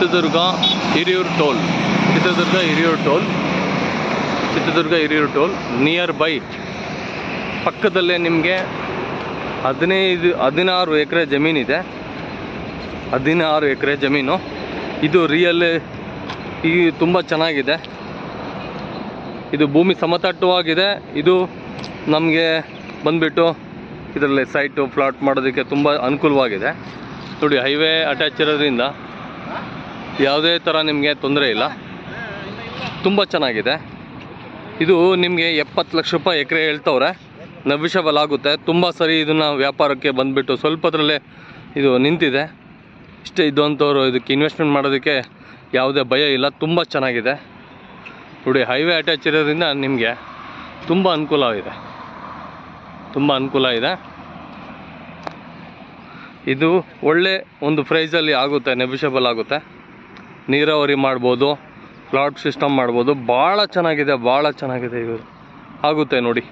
Chitradurga Hiriyur toll. Chitradurga Hiriyur toll. Chitradurga Hiriyur toll. Near by ಪಕ್ಕದಲ್ಲೇ ನಿಮಗೆ ಹದಿನೈದು, ಹದಿನಾರು ಎಕರೆ ಜಮೀನಿದೆ ಹದಿನಾರು ಎಕರೆ ಜಮೀನು. ಇದು ರಿಯಲ್ ಈ ತುಂಬ ಚೆನ್ನಾಗಿದೆ. ಇದು ಭೂಮಿ ಸಮತಟ್ಟವಾಗಿದೆ. ಇದು ನಮಗೆ ಬಂದುಬಿಟ್ಟು ಇದರಲ್ಲಿ ಸೈಟು ಪ್ಲಾಟ್ ಮಾಡೋದಕ್ಕೆ ತುಂಬ ಅನುಕೂಲವಾಗಿದೆ. ನೋಡಿ ಹೈವೇ ಅಟ್ಯಾಚ್ ಇರೋದ್ರಿಂದ ಯಾವುದೇ ಥರ ನಿಮಗೆ ತೊಂದರೆ ಇಲ್ಲ. ತುಂಬ ಚೆನ್ನಾಗಿದೆ. ಇದು ನಿಮಗೆ ಎಪ್ಪತ್ತು ಲಕ್ಷ ರೂಪಾಯಿ ಎಕರೆ ಹೇಳ್ತವ್ರೆ. ನವಿಷಬಲ್ ಆಗುತ್ತೆ. ತುಂಬ ಸರಿ ಇದನ್ನು ವ್ಯಾಪಾರಕ್ಕೆ ಬಂದುಬಿಟ್ಟು ಸ್ವಲ್ಪದ್ರಲ್ಲೇ ಇದು ನಿಂತಿದೆ. ಇಷ್ಟೇ ಇದ್ದಂಥವ್ರು ಇದಕ್ಕೆ ಇನ್ವೆಸ್ಟ್ಮೆಂಟ್ ಮಾಡೋದಕ್ಕೆ ಯಾವುದೇ ಭಯ ಇಲ್ಲ. ತುಂಬ ಚೆನ್ನಾಗಿದೆ. ನೋಡಿ ಹೈವೇ ಅಟ್ಯಾಚ್ ಇರೋದ್ರಿಂದ ನಿಮಗೆ ತುಂಬ ಅನುಕೂಲ ಇದೆ. ತುಂಬ ಅನುಕೂಲ ಇದೆ. ಇದು ಒಳ್ಳೆ ಒಂದು ಪ್ರೈಸಲ್ಲಿ ಆಗುತ್ತೆ ನೆಬಿಷಬಲ್ ಆಗುತ್ತೆ. ನೀರಾವರಿ ಮಾಡ್ಬೋದು ಪ್ಲಾಟ್ ಸಿಸ್ಟಮ್ ಮಾಡ್ಬೋದು. ಭಾಳ ಚೆನ್ನಾಗಿದೆ ಭಾಳ ಚೆನ್ನಾಗಿದೆ ಇದು ಆಗುತ್ತೆ ನೋಡಿ.